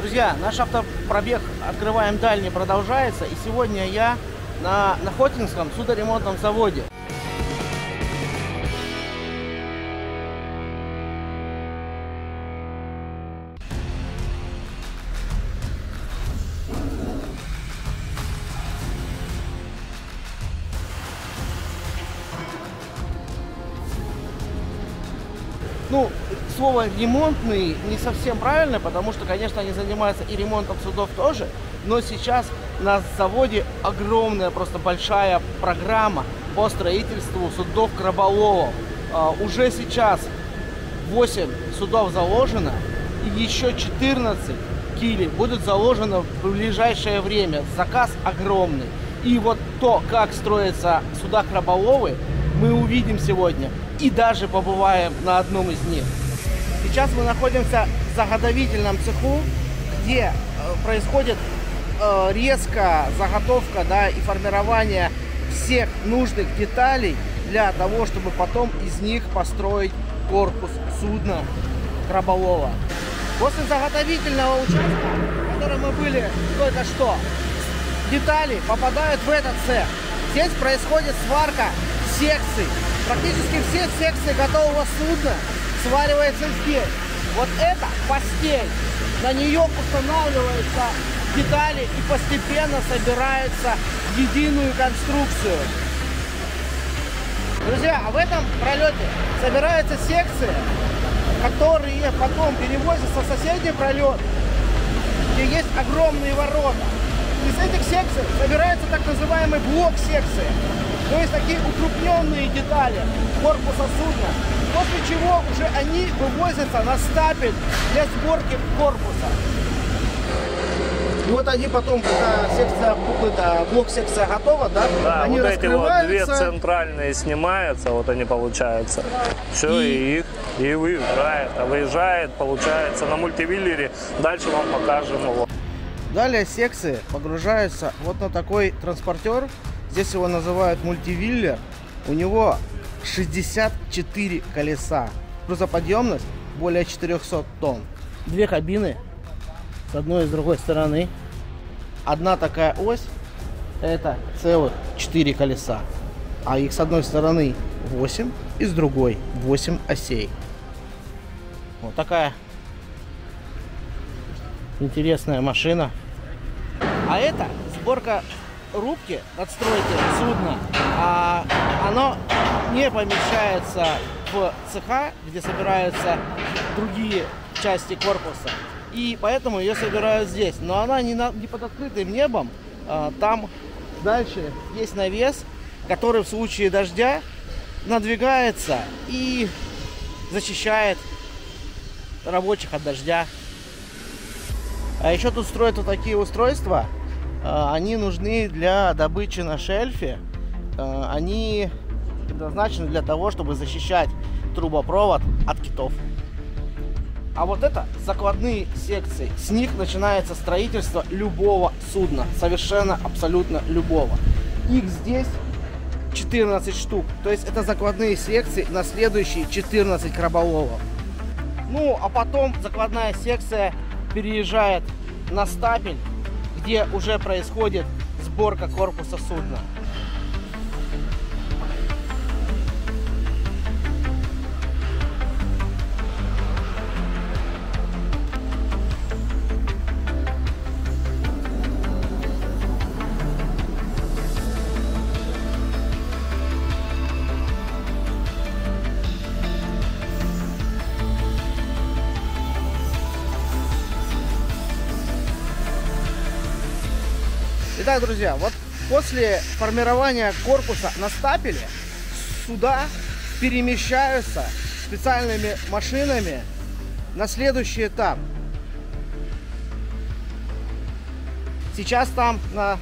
Друзья, наш автопробег «Открываем дальний» продолжается. И сегодня я на Находкинском судоремонтном заводе. Ну, слово ремонтный не совсем правильно, потому что, конечно, они занимаются и ремонтом судов тоже, но сейчас на заводе огромная, просто большая программа по строительству судов Краболова. Уже сейчас 8 судов заложено, и еще 14 кили будут заложено в ближайшее время. Заказ огромный. И вот то, как строятся суда Краболовы, мы увидим сегодня и даже побываем на одном из них. Сейчас мы находимся в заготовительном цеху, где э, происходит э, резко заготовка да, и формирование всех нужных деталей для того, чтобы потом из них построить корпус судна Краболова. После заготовительного участка, в котором мы были только что, детали попадают в этот цех. Здесь происходит сварка секций. Практически все секции готового судна сваривается здесь. Вот это постель. На нее устанавливаются детали и постепенно собираются в единую конструкцию. Друзья, а в этом пролете собираются секции, которые потом перевозятся в соседний пролет, где есть огромные ворота. Из этих секций собирается так называемый блок секции. То есть такие укрупненные детали корпуса судна, после чего уже они вывозятся на стапель для сборки корпуса. И вот они потом, когда секция, это, блок секция готова, да, Да, они вот эти вот две центральные снимаются, вот они получаются. Все, И- и, их, и выезжает. А выезжает, получается, на мультивиллере. Дальше вам покажем его. Далее секции погружаются вот на такой транспортер. Здесь его называют мультивиллер. У него 64 колеса. Грузоподъемность более 400 тонн. Две кабины с одной и с другой стороны. Одна такая ось это целых 4 колеса. А их с одной стороны 8 и с другой 8 осей. Вот такая интересная машина. А это сборка рубки надстройки судна. А оно не помещается в цеха, где собираются другие части корпуса. И поэтому ее собирают здесь. Но она не, на- не под открытым небом. А, там дальше есть навес, который в случае дождя надвигается и защищает рабочих от дождя. А еще тут строят вот такие устройства. А, Они нужны для добычи на шельфе. А, Они предназначены для того, чтобы защищать трубопровод от китов. А вот это закладные секции. С них начинается строительство любого судна. Совершенно абсолютно любого. Их здесь 14 штук. То есть это закладные секции на следующие 14 краболовов. Ну, а потом закладная секция переезжает на стапель, где уже происходит сборка корпуса судна. Итак, друзья, вот после формирования корпуса на стапеле суда перемещаются специальными машинами на следующий этап. Сейчас там на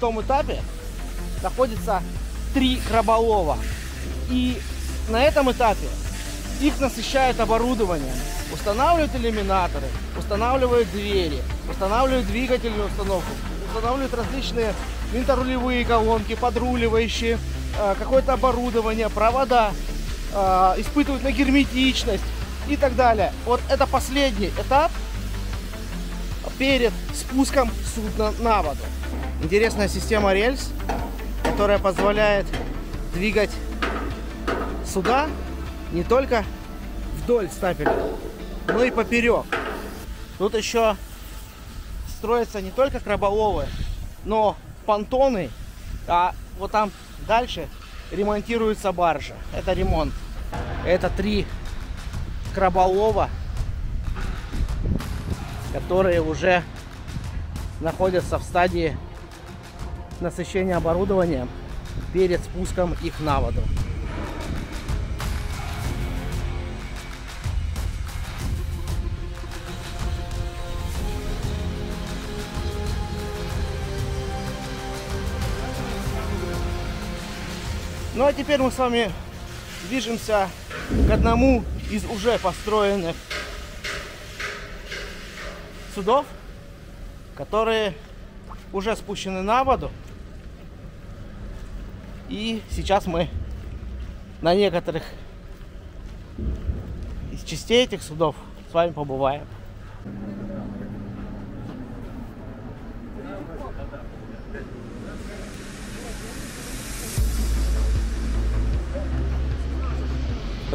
том этапе находится три краболова. И на этом этапе их насыщает оборудованием. Устанавливают иллюминаторы, устанавливают двери, устанавливают двигательную установку, устанавливают различные винторулевые колонки, подруливающие, э, какое-то оборудование, провода, э, испытывают на герметичность и так далее. Вот это последний этап, перед спуском судна на воду. Интересная система рельс, которая позволяет двигать суда не только вдоль стапеля, но и поперек. Тут еще строятся не только краболовы, но понтоны, а вот там дальше ремонтируется баржа. Это ремонт. Это три краболова, которые уже находятся в стадии насыщения оборудования перед спуском их на воду. Ну а теперь мы с вами движемся к одному из уже построенных судов, которые уже спущены на воду. И сейчас мы на некоторых из частей этих судов с вами побываем.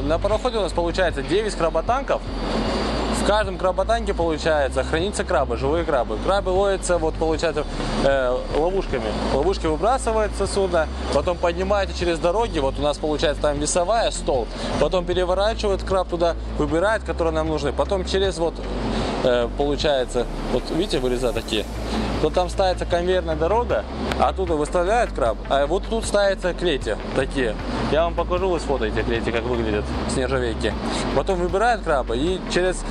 На пароходе у нас получается 9 кработанков. В каждом кработанке получается хранится крабы, живые крабы. Крабы ловятся, вот получается, э, ловушками. Ловушки выбрасывается судно, потом поднимается через дороги. Вот у нас получается там весовая, стол. Потом переворачивают краб туда, выбирает, которые нам нужны. Потом через вот э, получается, вот видите, выреза такие, то там ставится конвейерная дорога, а оттуда выставляют краб, а вот тут ставятся клети такие. Я вам покажу, вы сфотаете клети, как выглядят с нержавейки. Потом выбирают краба и через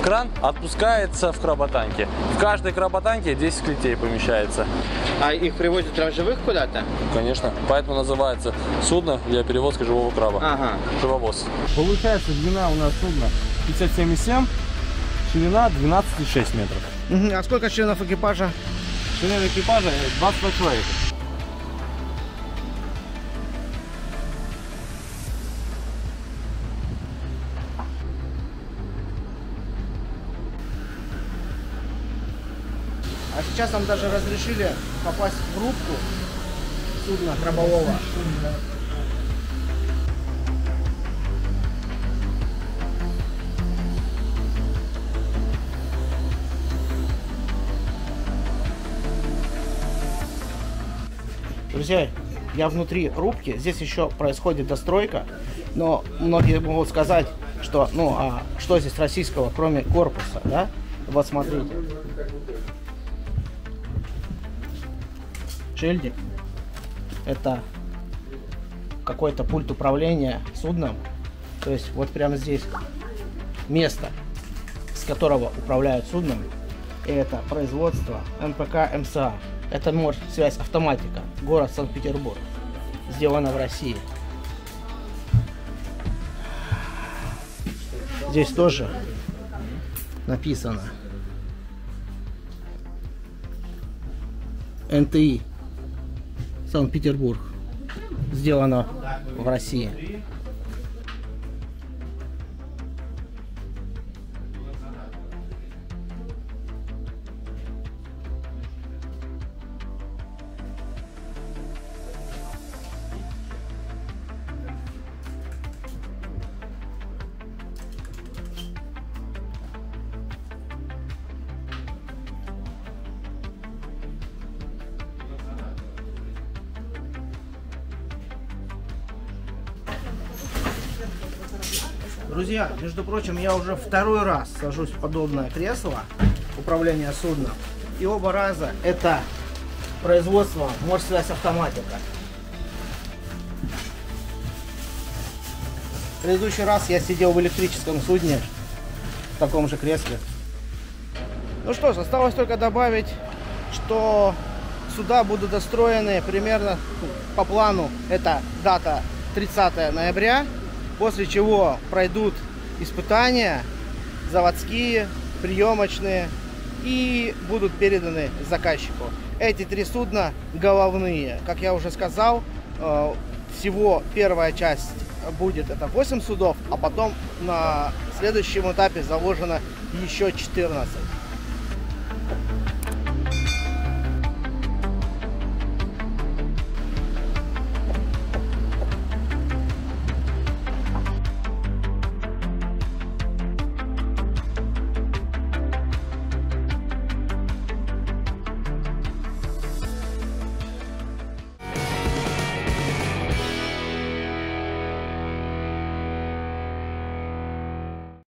кран отпускается в кработанке. В каждой кработанке 10 клетей помещается. А их привозят прям живых куда-то? Конечно. Поэтому называется судно для перевозки живого краба. Ага. Живовоз. Получается длина у нас судна 57,7, ширина 12,6 метров. А сколько членов экипажа? Член экипажа 22 человек. А сейчас нам даже разрешили попасть в рубку судна крабового. Друзья, я внутри рубки, здесь еще происходит достройка, но многие могут сказать, что, ну, а что здесь российского, кроме корпуса, да? Вот смотрите. Шильдик. Это какой-то пульт управления судном. То есть вот прямо здесь место, с которого управляют судном. И это производство МПК МСА. Это может связь автоматика. Город Санкт-Петербург. Сделано в России. Здесь тоже написано НТИ Санкт-Петербург. Сделано в России. Друзья, между прочим, я уже второй раз сажусь в подобное кресло управления судном. И оба раза это производство морсвязь автоматика. В предыдущий раз я сидел в электрическом судне в таком же кресле. Ну что ж, осталось только добавить, что суда будут достроены примерно ну, по плану. Это дата 30 ноября, после чего пройдут испытания заводские, приемочные и будут переданы заказчику. Эти три судна головные. Как я уже сказал, э, всего первая часть будет это 8 судов, а потом на следующем этапе заложено еще 14.